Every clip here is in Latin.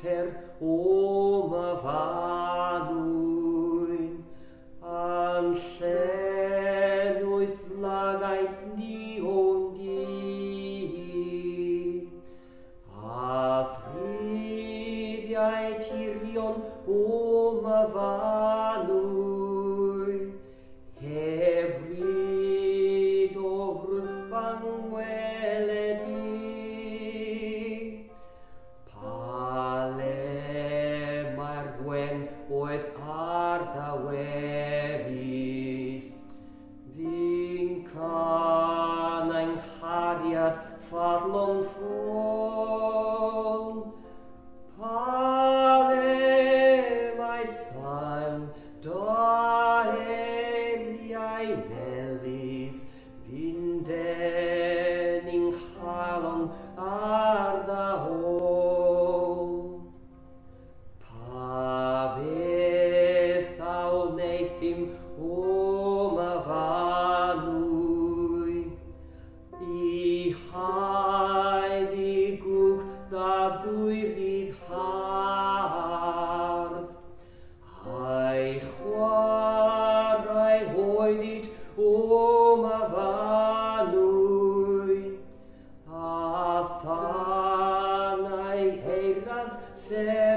ter oma vanuin an senois lagait nion dii a fridiae tirion oma vanuin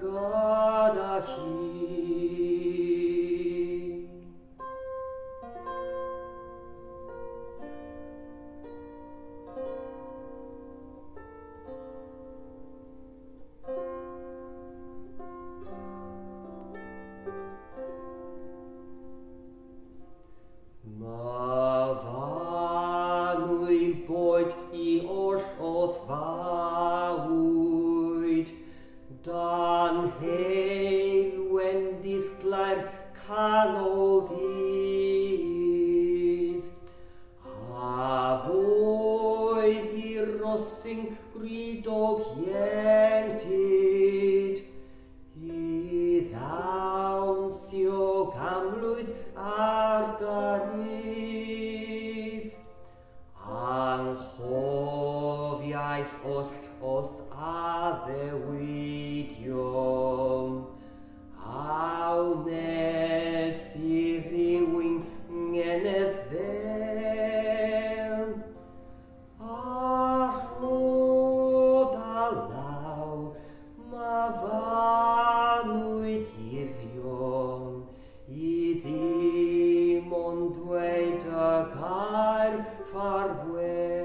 God, God, Dan heil vendis klar canodis. Aboi di rossing grido gentit. I thaunsio camluith ardaris. Anchoviais os far, far away.